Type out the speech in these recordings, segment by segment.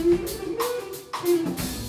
Mm-hmm.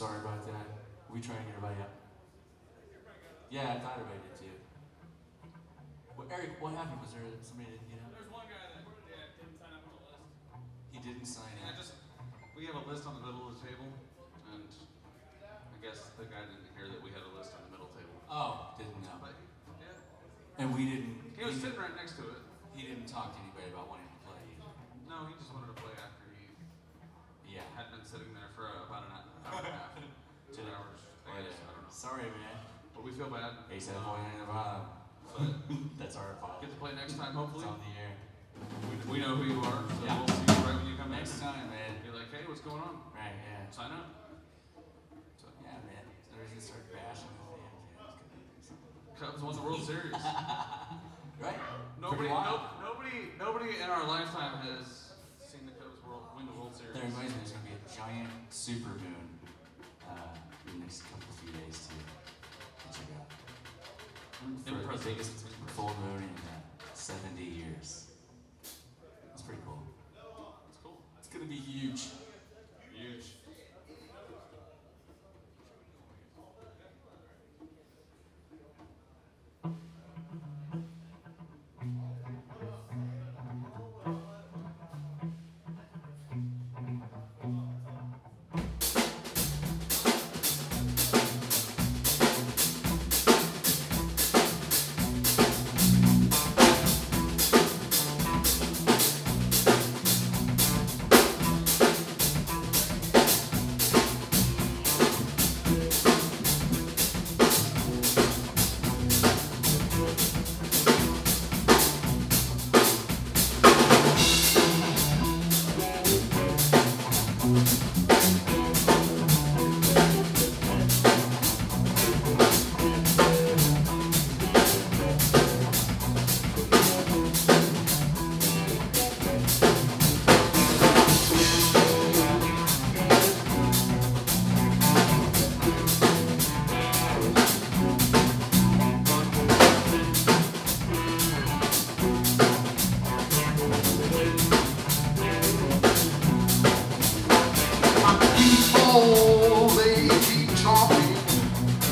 Sorry about that. We try to get everybody up. Yeah, I thought everybody did too. Well, Eric, what happened? Was there somebody that, you know? There's one guy that yeah, didn't sign up on the list. He didn't sign Yeah, in. just we have a list on the middle of the table, and I guess the guy didn't hear that we had a list on the middle table. Oh, didn't know. But yeah, And we didn't. he was sitting right next to it. He didn't talk to anybody about wanting to play. either. No, he just wanted to play after he Yeah. had been sitting there for about an hour and a half, two hours. I guess I don't know. Sorry, man. But we feel bad. He said, Um, "Boy, in the bottom." but That's our fault. get to play next time, It's hopefully. on the air. We, we know who you are, so Yeah. we'll see you right when you come Next in. time, man. Be like, hey, what's going on? Right, yeah. Sign up. So, yeah, man. There's just start bashing the fan cams. Cubs won the World Series. Right? Nobody, Pretty wild. no, nobody, nobody in our lifetime has seen the Cubs world, win the World Series. There reminds me, there's going to be a giant super moon uh, in the next couple few days, too. Check out. For the biggest full moon in uh, 70 years. That's pretty cool. It's cool. It's going to be. Huge.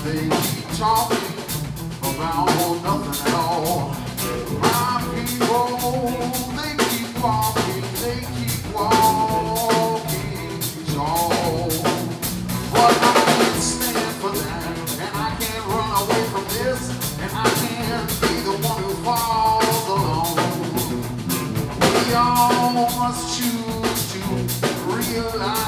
They keep talking about nothing at all. My people, they keep walking, they keep walking tall. But I can't stand for that, and I can't run away from this, and I can't be the one who falls alone. We all must choose to realize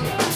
Thank you.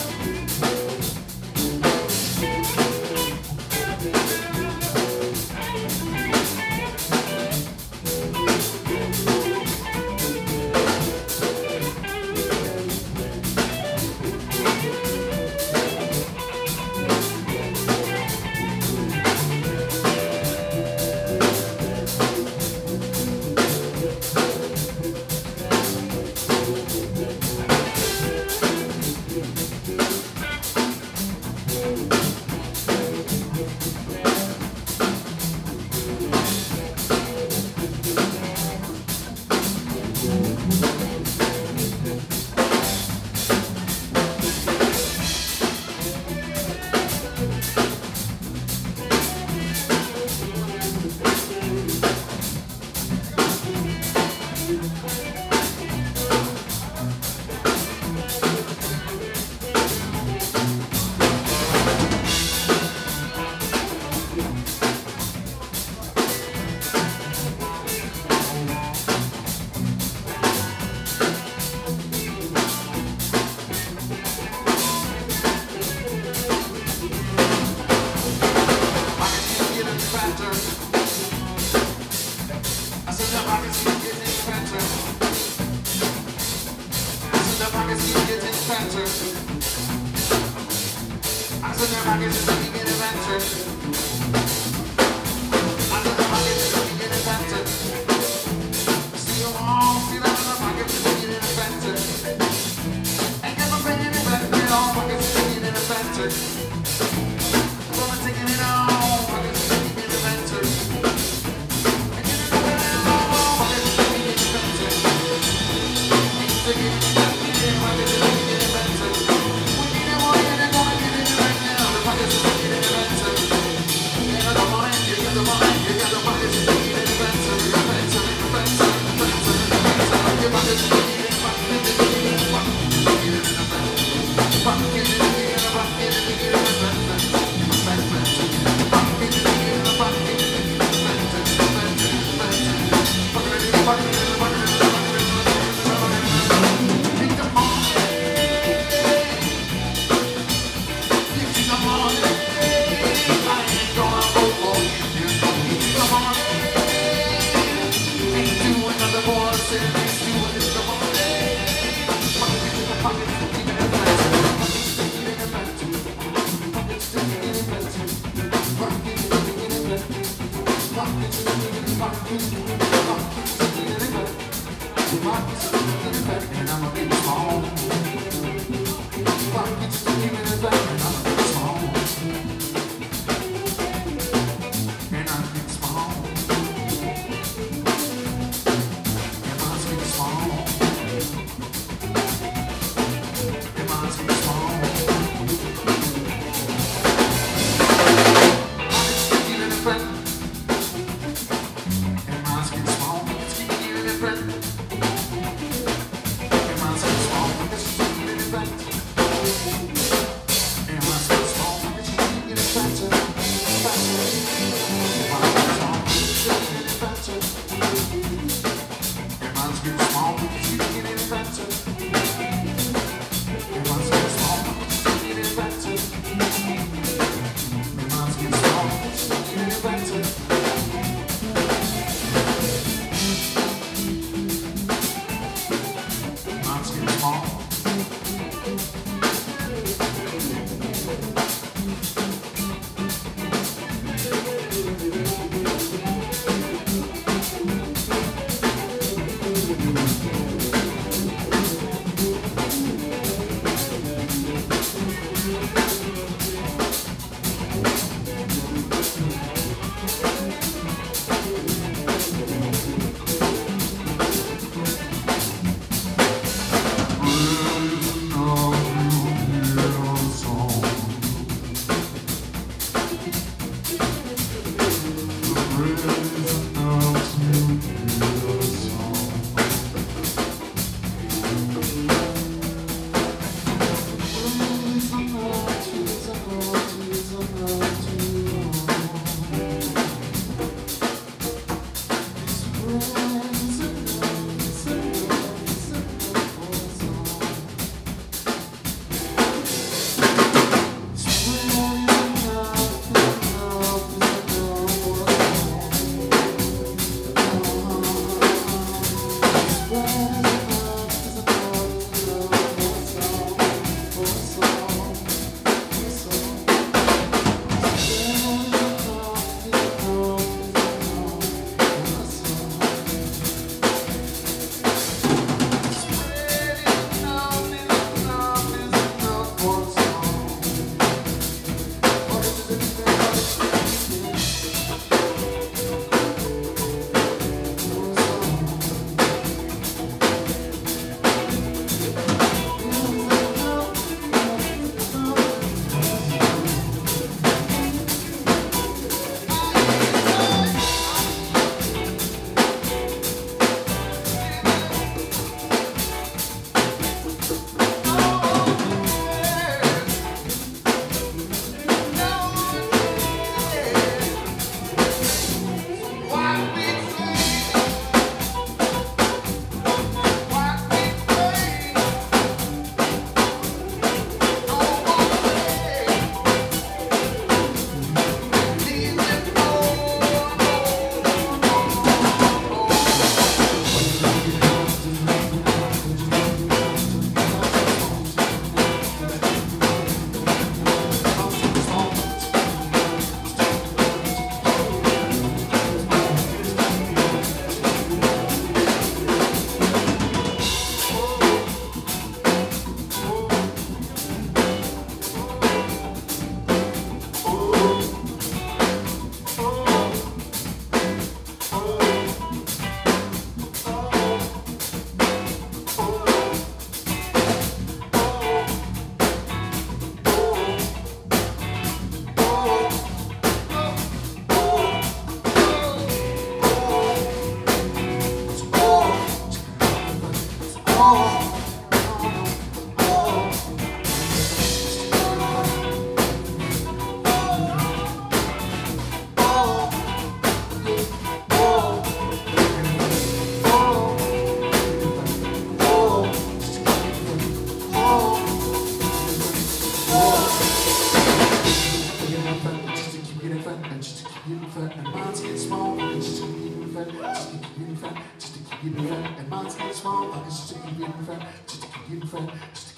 small, but it's just a fat, just a fat, just a fat. and mine's small, but it's just a fat, just a fat, just a